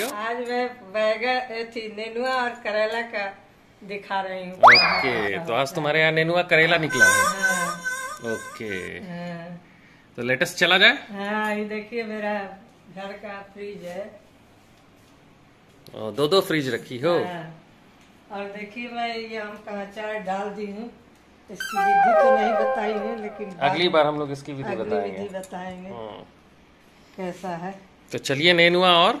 हो आज मैं बैगन थी नेनुआ और करेला का दिखा रही हूँ। ओके तो आज तुम्हारे यहाँ नेनुआ करेला निकला है। हाँ, ओके। हाँ, तो लेटेस्ट चला जाए। हाँ ये देखिए मेरा घर का फ्रिज है। दो दो फ्रिज रखी हो। और देखिए मैं ये आम का अचार डाल दी हूँ। इसकी विधि तो नहीं बताई है लेकिन अगली बार हम लोग इसकी विधि बताएँगे। बताएँगे। कैसा है? तो चलिए नेनुआ और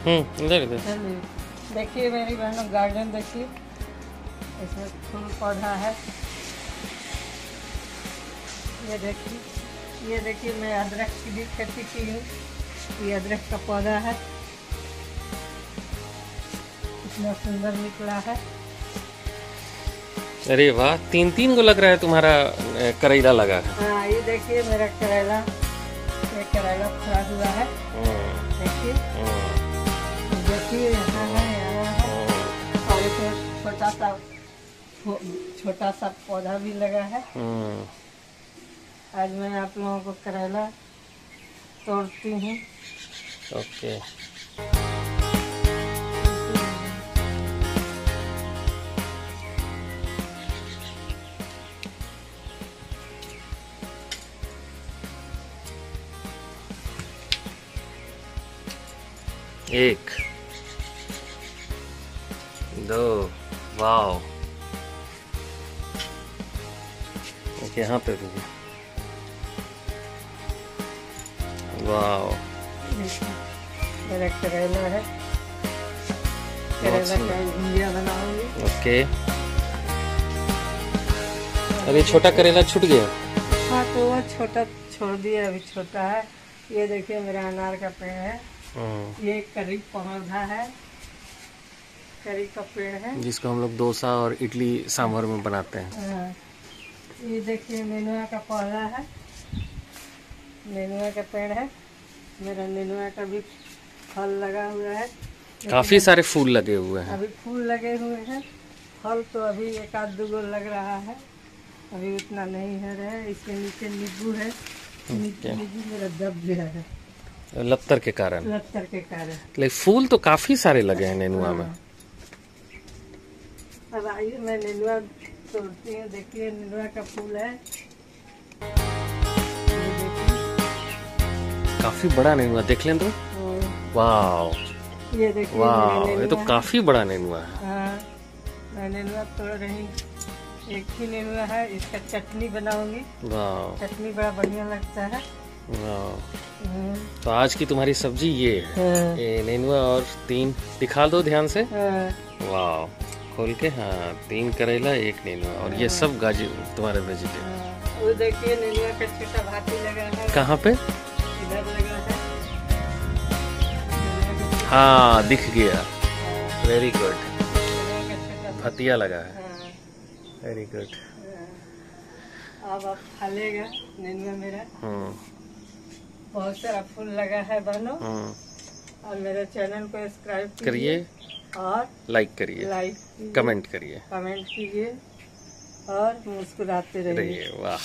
इधर इधर चलिए देखिए मेरी बहनों गार्डन देखिए। इसमें फूल पौधा है। ये देखिए ये देखिए मैं अदरक की भी खेती की हूँ। ये अदरक का पौधा है। इतना सुंदर निकला है। अरे वाह तीन तीन को लग रहा है तुम्हारा करेला लगा है हाँ ये देखिए मेरा करेला ये करेला फड़ा हुआ है। हम्म, देखिए। छोटा सा छोटा सा पौधा भी लगा है। आज मैं आप लोगों को करेला तोड़ती हूँ। ओके। एक। दो। वाओ। एक यहाँ पे भी वाओ। देखिए, करेला है? करेला ओके। अरे छोटा करेला छूट गया। हाँ तो वो छोटा छोड़ दिया अभी छोटा है। ये देखिए मेरा अनार का पेड़ है। हम्म, ये करीब पौधा है। करी का पेड़ है। जिसको हम लोग डोसा और इडली सांभर में बनाते हैं। हाँ, ये देखिए नेनुआ का पौधा है। नेनुआ का पेड़ है। मेरा नेनुआ का भी फल लगा हुआ है। काफ़ी सारे फूल लगे हुए हैं। अभी फूल लगे हुए हैं। फल तो अभी एक आध दो लग रहा है। अभी उतना नहीं है रहे। इसके नीचे नींबू है। नींबू मेरा दब गया है। लत्तर के कारण। लत्तर के कारण। फूल तो काफ़ी सारे लगे हैं नेनुआ में। अब आइए मैं नेनुआ तोड़ती हूँ। देखिए नेनुआ का फूल है। काफ़ी बड़ा नेनुआ देख लें तो। वाह ये देखिए वाह ये तो काफ़ी बड़ा नेनुआ है। हाँ मैं नेनुआ तोड़ रही एक ही नेनुआ है इसका चटनी बनाऊँगी। वाह चटनी बड़ा बढ़िया लगता है। हम्म, तो आज की तुम्हारी सब्ज़ी ये है। हाँ, नेनुआ और तीन दिखा दो ध्यान से। हाँ, वाह खोल के हाँ तीन करेला एक नेनुआ और ये सब गाजी तुम्हारे वेजिटेबल हाँ। वो देखिए नेनुआ का छोटा भाती लगा है। कहाँ पे? इधर लगा है। हाँ दिख गया। वेरी गुड भतिया लगा है। हाँ, वेरी गुड हाँ। अब अब फलेगा नेनुआ मेरा। बहुत सारा फूल लगा है बहनों हम्म और मेरे चैनल को सब्सक्राइब करिए। और लाइक करिए। लाइक कमेंट करिए। कमेंट कीजिए और मुस्कुराते रहिए वाह।